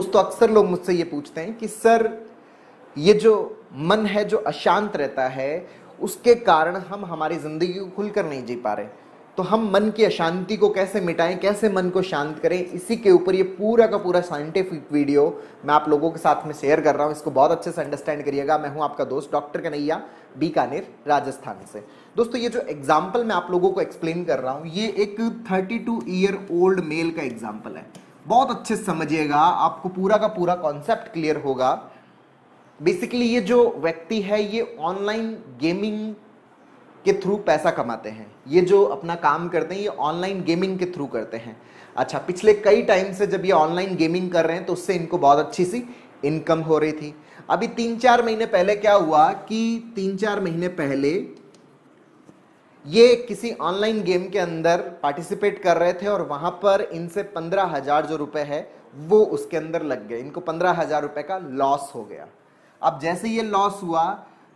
दोस्तों, अक्सर लोग मुझसे ये पूछते हैं कि, सर, ये जो मन है, जो अशांत रहता है, उसके कारण हम हमारी ज़िंदगी को खुलकर नहीं जी पा रहे। तो हम मन की अशांति को कैसे मिटाएँ, कैसे मन को शांत करें? इसी के ऊपर ये पूरा का पूरा साइंटिफिक वीडियो मैं आप लोगों के साथ में शेयर कर रहा हूँ। इसको बहुत अच्छे से अंडरस्टैंड करिएगा। मैं हूँ आपका दोस्त डॉक्टर कन्हैया बीकानेर, राजस्थान से। दोस्तों, ये जो एग्ज़ाम्पल मैं आप लोगों को एक्सप्लेन कर रहा हूँ, ये एक 32 ईयर ओल्ड मेल का एग्ज़ाम्पल है। बहुत अच्छे समझिएगा, आपको पूरा का पूरा कॉन्सेप्ट क्लियर होगा। बेसिकली ये जो व्यक्ति है, ये ऑनलाइन गेमिंग के थ्रू पैसा कमाते हैं। ये जो अपना काम करते हैं, ये ऑनलाइन गेमिंग के थ्रू करते हैं। अच्छा पिछले कई टाइम से जब ये ऑनलाइन गेमिंग कर रहे हैं तो उससे इनको बहुत अच्छी सी इनकम हो रही थी। अभी तीन चार महीने पहले क्या हुआ कि तीन चार महीने पहले ये किसी ऑनलाइन गेम के अंदर पार्टिसिपेट कर रहे थे और वहाँ पर इनसे पंद्रह हज़ार जो रुपए है, वो उसके अंदर लग गए। इनको पंद्रह हज़ार रुपए का लॉस हो गया। अब जैसे ये लॉस हुआ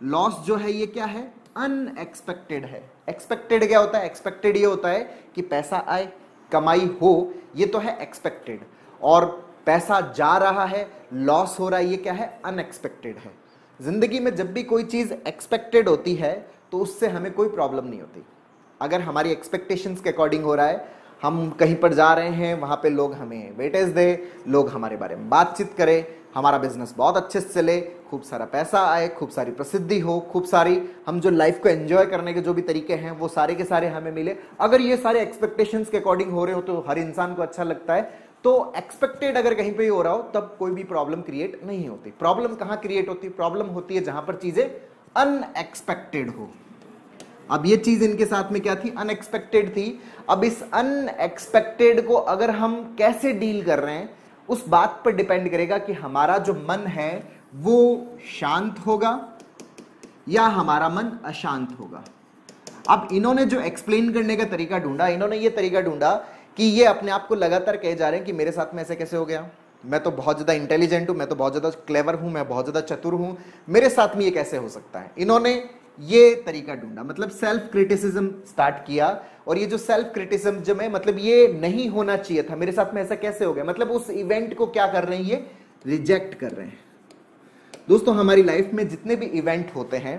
लॉस जो है, ये क्या है? अनएक्सपेक्टेड है। एक्सपेक्टेड क्या होता है? एक्सपेक्टेड ये होता है कि पैसा आए, कमाई हो, ये तो है एक्सपेक्टेड और पैसा जा रहा है लॉस हो रहा है, ये क्या है? अनएक्सपेक्टेड है। ज़िंदगी में जब भी कोई चीज़ एक्सपेक्टेड होती है तो उससे हमें कोई प्रॉब्लम नहीं होती। अगर हमारी एक्सपेक्टेशंस के अकॉर्डिंग हो रहा है, हम कहीं पर जा रहे हैं, वहाँ पे लोग हमें वेटेज दे, लोग हमारे बारे में बातचीत करें, हमारा बिज़नेस बहुत अच्छे से चले, खूब सारा पैसा आए, खूब सारी प्रसिद्धि हो, खूब सारी हम जो लाइफ को एंजॉय करने के जो भी तरीके हैं, वो सारे के सारे हमें मिले। अगर ये सारे एक्सपेक्टेशंस के अकॉर्डिंग हो रहे हो तो हर इंसान को अच्छा लगता है। तो एक्सपेक्टेड अगर कहीं पे हो रहा हो, तब कोई भी प्रॉब्लम क्रिएट नहीं होती। प्रॉब्लम कहाँ क्रिएट होती? प्रॉब्लम होती है जहाँ पर चीज़ें अनएक्सपेक्टेड हो। अब ये चीज़ इनके साथ में क्या थी? अनएक्सपेक्टेड थी। अब इस अनएक्सपेक्टेड को अगर हम कैसे डील कर रहे हैं, उस बात पर डिपेंड करेगा कि हमारा जो मन है, वो शांत होगा या हमारा मन अशांत होगा। अब इन्होंने जो एक्सप्लेन करने का तरीका ढूंढा, इन्होंने ये तरीका ढूंढा कि ये अपने आप को लगातार कहे जा रहे हैं कि मेरे साथ में ऐसे कैसे हो गया? मैं तो बहुत ज़्यादा इंटेलिजेंट हूँ, मैं तो बहुत ज़्यादा क्लेवर हूँ, मैं बहुत ज़्यादा चतुर हूँ। मेरे साथ में ये कैसे हो सकता है? इन्होंने ये तरीका ढूंढा मतलब सेल्फ क्रिटिसिज्म स्टार्ट किया और ये जो सेल्फ क्रिटिसिज्म जो है मतलब ये नहीं होना चाहिए था। मेरे साथ में ऐसा कैसे हो गया? मतलब उस इवेंट को क्या कर रहे हैं ये? रिजेक्ट कर रहे हैं। दोस्तों, हमारी लाइफ में जितने भी इवेंट होते हैं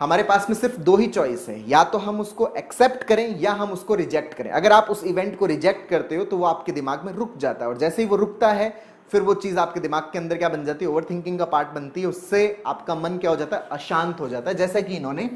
हमारे पास में सिर्फ़ दो ही चॉइस है। या तो हम उसको एक्सेप्ट करें या हम उसको रिजेक्ट करें। अगर आप उस इवेंट को रिजेक्ट करते हो तो वो आपके दिमाग में रुक जाता है। और जैसे ही वो रुकता है, फिर वो चीज़ आपके दिमाग के अंदर क्या बन जाती है? ओवर थिंकिंग का पार्ट बनती है। उससे आपका मन क्या हो जाता है? अशांत हो जाता है। जैसा कि इन्होंने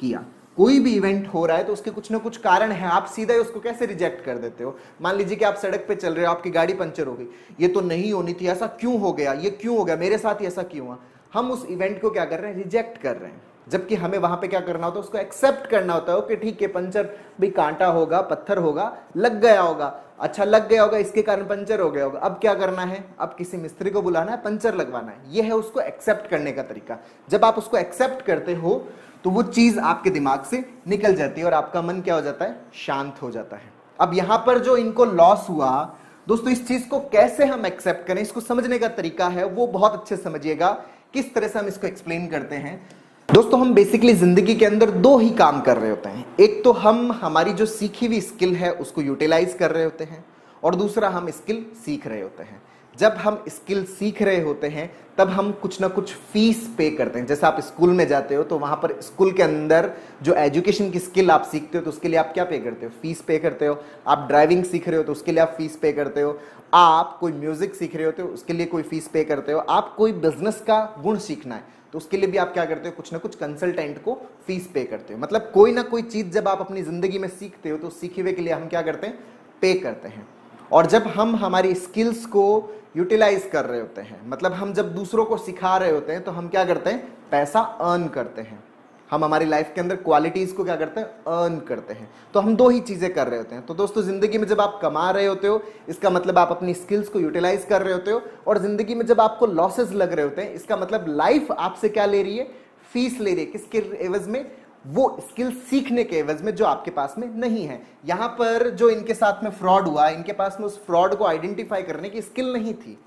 किया। कोई भी इवेंट हो रहा है तो उसके कुछ ना कुछ कारण है। आप सीधा उसको कैसे रिजेक्ट कर देते हो? मान लीजिए कि आप सड़क पे चल रहे हो, आपकी गाड़ी पंचर हो गई। ये तो नहीं होनी थी। ऐसा क्यों हो गया? ये क्यों हो गया? मेरे साथ ही ऐसा क्यों हुआ? हम उस इवेंट को क्या कर रहे हैं? रिजेक्ट कर रहे हैं। जबकि हमें वहाँ पे क्या करना होता है, उसको एक्सेप्ट करना होता है कि ठीक है, पंचर भी कांटा होगा, पत्थर होगा, लग गया होगा। अच्छा लग गया होगा, इसके कारण पंचर हो गया होगा। अब क्या करना है? अब किसी मिस्त्री को बुलाना है, पंचर लगवाना है। यह है उसको एक्सेप्ट करने का तरीका। जब आप उसको एक्सेप्ट करते हो तो वो चीज़ आपके दिमाग से निकल जाती है और आपका मन क्या हो जाता है? शांत हो जाता है। अब यहाँ पर जो इनको लॉस हुआ, दोस्तों, इस चीज़ को कैसे हम एक्सेप्ट करें? इसको समझने का तरीका है, वो बहुत अच्छे समझिएगा। किस तरह से हम इसको एक्सप्लेन करते हैं? दोस्तों, हम बेसिकली ज़िंदगी के अंदर दो ही काम कर रहे होते हैं। एक तो हम, हमारी जो सीखी हुई स्किल है, उसको यूटिलाइज कर रहे होते हैं और दूसरा हम स्किल सीख रहे होते हैं। जब हम स्किल सीख रहे होते हैं, तब हम कुछ ना कुछ फ़ीस पे करते हैं। जैसे आप स्कूल में जाते हो तो वहाँ पर स्कूल के अंदर जो एजुकेशन की स्किल आप सीखते हो तो उसके लिए आप क्या पे करते हो? फ़ीस पे करते हो। आप ड्राइविंग सीख रहे हो तो उसके लिए आप फ़ीस पे करते हो। आप कोई म्यूज़िक सीख रहे होते हो, उसके लिए कोई फ़ीस पे करते हो। आप कोई बिज़नेस का गुण सीखना है तो उसके लिए भी आप क्या करते हो? कुछ ना कुछ कंसल्टेंट को फ़ीस पे करते हो। मतलब कोई ना कोई चीज़ जब आप अपनी ज़िंदगी में सीखते हो तो सीखे हुए के लिए हम क्या करते हैं? पे करते हैं। और जब हम हमारी स्किल्स को यूटिलाइज कर रहे होते हैं मतलब हम जब दूसरों को सिखा रहे होते हैं तो हम क्या करते हैं? पैसा अर्न करते हैं। हम हमारी लाइफ के अंदर क्वालिटीज को क्या करते हैं? अर्न करते हैं। तो हम दो ही चीज़ें कर रहे होते हैं। तो दोस्तों, ज़िंदगी में जब आप कमा रहे होते हो, इसका मतलब आप अपनी स्किल्स को यूटिलाइज कर रहे होते हो, और ज़िंदगी में जब आपको लॉसेस लग रहे होते हैं, इसका मतलब लाइफ आपसे क्या ले रही है? फ़ीस ले रही है। किसके एवज में? वो स्किल सीखने के एवज में जो आपके पास में नहीं है। यहाँ पर जो इनके साथ में फ्रॉड हुआ, इनके पास में उस फ्रॉड को आइडेंटिफाई करने की स्किल नहीं थी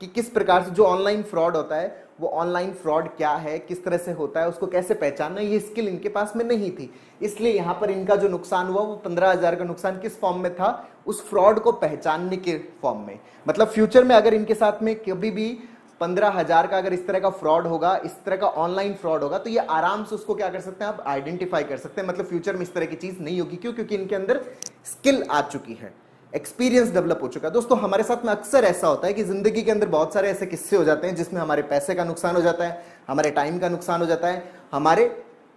कि किस प्रकार से जो ऑनलाइन फ्रॉड होता है वो ऑनलाइन फ्रॉड क्या है, किस तरह से होता है, उसको कैसे पहचानना ये स्किल इनके पास में नहीं थी। इसलिए यहाँ पर इनका जो नुकसान हुआ, वो पंद्रह हज़ार का नुकसान किस फॉर्म में था? उस फ्रॉड को पहचानने के फॉर्म में। मतलब फ्यूचर में अगर इनके साथ में कभी भी पंद्रह हज़ार का अगर इस तरह का फ्रॉड होगा, इस तरह का ऑनलाइन फ्रॉड होगा तो ये आराम से उसको क्या कर सकते हैं, आप आइडेंटिफाई कर सकते हैं। मतलब फ्यूचर में इस तरह की चीज़ नहीं होगी। क्यों? क्योंकि इनके अंदर स्किल आ चुकी है। एक्सपीरियंस डेवलप हो चुका है। दोस्तों, हमारे साथ में अक्सर ऐसा होता है कि ज़िंदगी के अंदर बहुत सारे ऐसे किस्से हो जाते हैं जिसमें हमारे पैसे का नुकसान हो जाता है, हमारे टाइम का नुकसान हो जाता है, हमारे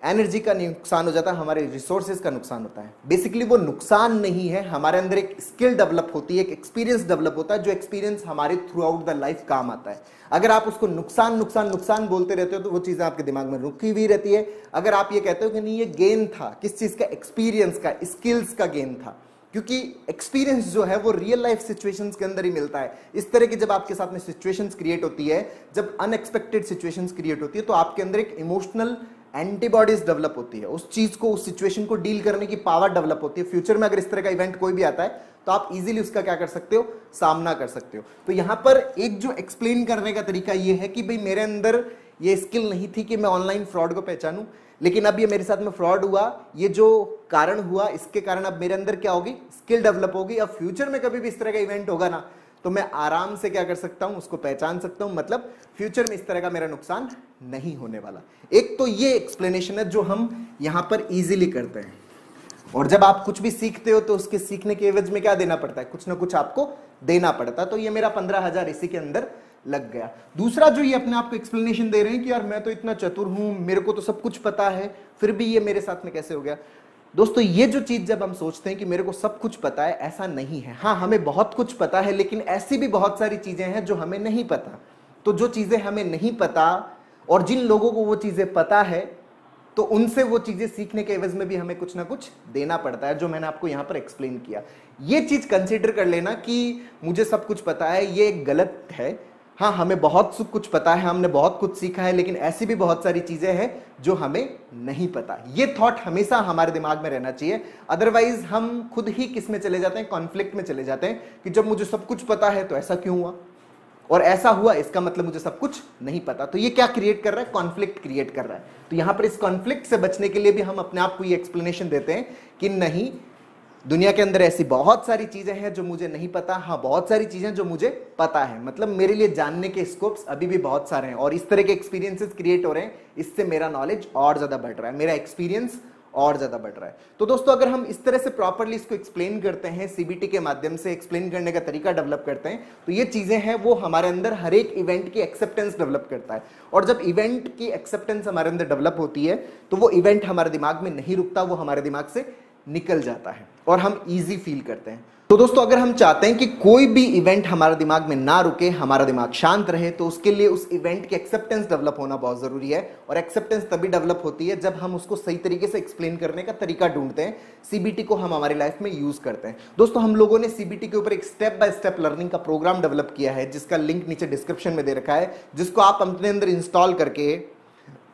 एनर्जी का नुकसान हो जाता है, हमारे रिसोर्सेज का नुकसान होता है। बेसिकली वो नुकसान नहीं है। हमारे अंदर एक स्किल डेवलप होती है, एक एक्सपीरियंस डेवलप होता है, जो एक्सपीरियंस हमारे थ्रू आउट द लाइफ काम आता है। अगर आप उसको नुकसान नुकसान नुकसान बोलते रहते हो तो वो चीज़ें आपके दिमाग में रुकी हुई रहती है। अगर आप ये कहते हो कि नहीं, ये गेन था, किस चीज़ का? एक्सपीरियंस का स्किल्स का गेन था। क्योंकि एक्सपीरियंस जो है वो रियल लाइफ सिचुएशंस के अंदर ही मिलता है। इस तरह की जब आपके साथ में सिचुएशंस क्रिएट होती है, जब अनएक्सपेक्टेड सिचुएशंस क्रिएट होती है तो आपके अंदर एक इमोशनल एंटीबॉडीज डेवलप होती है। उस चीज़ को, उस सिचुएशन को डील करने की पावर डेवलप होती है। फ्यूचर में अगर इस तरह का इवेंट कोई भी आता है तो आप इजीली उसका क्या कर सकते हो? सामना कर सकते हो। तो यहाँ पर एक जो एक्सप्लेन करने का तरीका यह है कि भाई मेरे अंदर ये स्किल नहीं थी कि मैं ऑनलाइन फ्रॉड को पहचानूं, लेकिन अब ये मेरे साथ में फ्रॉड हुआ, ये जो कारण हुआ, इसके कारण अब मेरे अंदर क्या होगी? स्किल डेवलप होगी। अब फ्यूचर में कभी भी इस तरह का इवेंट होगा ना तो मैं आराम से क्या कर सकता हूँ? उसको पहचान सकता हूँ। मतलब फ्यूचर में इस तरह का मेरा नुकसान नहीं होने वाला। एक तो ये एक्सप्लेनेशन है जो हम यहाँ पर इजीली करते हैं। और जब आप कुछ भी सीखते हो तो उसके सीखने के एवज में क्या देना पड़ता है? कुछ ना कुछ आपको देना पड़ता है। तो ये मेरा पंद्रह हज़ार इसी के अंदर लग गया। दूसरा जो ये अपने आप को एक्सप्लेनेशन दे रहे हैं कि यार मैं तो इतना चतुर हूँ, मेरे को तो सब कुछ पता है, फिर भी ये मेरे साथ में कैसे हो गया? दोस्तों, ये जो चीज़ जब हम सोचते हैं कि मेरे को सब कुछ पता है, ऐसा नहीं है। हाँ हमें बहुत कुछ पता है, लेकिन ऐसी भी बहुत सारी चीज़ें हैं जो हमें नहीं पता। तो जो चीज़ें हमें नहीं पता और जिन लोगों को वो चीज़ें पता है तो उनसे वो चीज़ें सीखने के एवज में भी हमें कुछ ना कुछ देना पड़ता है, जो मैंने आपको यहाँ पर एक्सप्लेन किया। ये चीज़ कंसिडर कर लेना कि मुझे सब कुछ पता है, ये गलत है हाँ हमें बहुत कुछ पता है, हमने बहुत कुछ सीखा है, लेकिन ऐसी भी बहुत सारी चीज़ें हैं जो हमें नहीं पता। ये थॉट हमेशा हमारे दिमाग में रहना चाहिए। अदरवाइज़ हम खुद ही किसमें चले जाते हैं? कॉन्फ्लिक्ट में चले जाते हैं कि जब मुझे सब कुछ पता है तो ऐसा क्यों हुआ? और ऐसा हुआ, इसका मतलब मुझे सब कुछ नहीं पता। तो ये क्या क्रिएट कर रहा है? कॉन्फ्लिक्ट क्रिएट कर रहा है। तो यहाँ पर इस कॉन्फ्लिक्ट से बचने के लिए भी हम अपने आप को ये एक्सप्लेनेशन देते हैं कि नहीं दुनिया के अंदर ऐसी बहुत सारी चीज़ें हैं जो मुझे नहीं पता। हाँ बहुत सारी चीज़ें जो मुझे पता है। मतलब मेरे लिए जानने के स्कोप्स अभी भी बहुत सारे हैं और इस तरह के एक्सपीरियंसेस क्रिएट हो रहे हैं, इससे मेरा नॉलेज और ज़्यादा बढ़ रहा है। मेरा एक्सपीरियंस और ज़्यादा बढ़ रहा है। तो दोस्तों, अगर हम इस तरह से प्रॉपरली इसको एक्सप्लेन करते हैं सीबीटी के माध्यम से एक्सप्लेन करने का तरीका डेवलप करते हैं तो ये चीज़ें हैं, वो हमारे अंदर हर एक इवेंट की एक्सेप्टेंस डेवलप करता है। और जब इवेंट की एक्सेप्टेंस हमारे अंदर डेवलप होती है तो वो इवेंट हमारे दिमाग में नहीं रुकता, वो हमारे दिमाग से निकल जाता है और हम इजी फील करते हैं। तो दोस्तों, अगर हम चाहते हैं कि कोई भी इवेंट हमारे दिमाग में ना रुके, हमारा दिमाग शांत रहे तो उसके लिए उस इवेंट की एक्सेप्टेंस डेवलप होना बहुत ज़रूरी है। और एक्सेप्टेंस तभी डेवलप होती है जब हम उसको सही तरीके से एक्सप्लेन करने का तरीका ढूंढते हैं सीबीटी को हम हमारी लाइफ में यूज़ करते हैं। दोस्तों, हम लोगों ने सीबीटी के ऊपर एक स्टेप बाय स्टेप लर्निंग का प्रोग्राम डेवलप किया है, जिसका लिंक नीचे डिस्क्रिप्शन में दे रखा है, जिसको आप अपने अंदर इंस्टॉल करके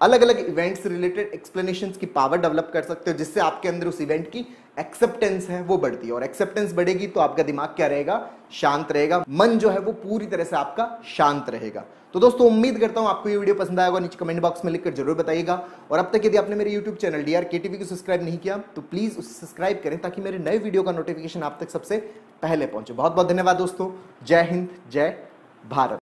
अलग अलग इवेंट्स रिलेटेड एक्सप्लेनेशन की पावर डेवलप कर सकते हो, जिससे आपके अंदर उस इवेंट की एक्सेप्टेंस है, वो बढ़ती है। और एक्सेप्टेंस बढ़ेगी तो आपका दिमाग क्या रहेगा? शांत रहेगा। मन जो है, वो पूरी तरह से आपका शांत रहेगा। तो दोस्तों, उम्मीद करता हूँ आपको ये वीडियो पसंद आएगा नीचे कमेंट बॉक्स में लिखकर ज़रूर बताइएगा। और अब तक यदि आपने मेरे YouTube channel D R K TV को सब्सक्राइब नहीं किया तो प्लीज़ उसे सब्सक्राइब करें, ताकि मेरे नए वीडियो का नोटिफिकेशन आप तक सबसे पहले पहुँचे। बहुत बहुत धन्यवाद दोस्तों। जय हिंद, जय भारत।